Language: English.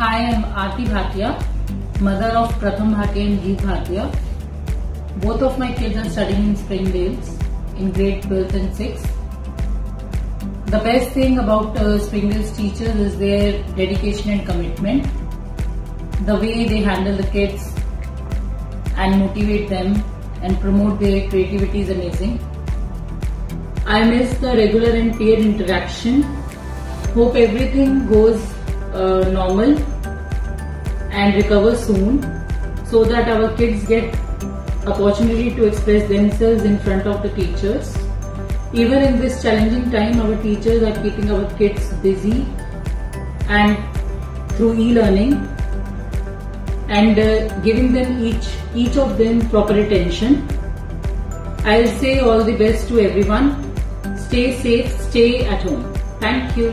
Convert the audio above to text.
Bhatia, mother of Pratham Bhatia and Jeet Bhatia. Both of my kids are studying in Springdales in grade 12th and 6th. The best thing about uh, Springdale's teachers is their dedication and commitment. The way they handle the kids and motivate them and promote their creativity is amazing. I miss the regular and peer interaction. Hope everything goes uh, normal and recover soon so that our kids get opportunity to express themselves in front of the teachers. Even in this challenging time, our teachers are keeping our kids busy and through e-learning and uh, giving them each each of them proper attention. I'll say all the best to everyone. Stay safe, stay at home. Thank you.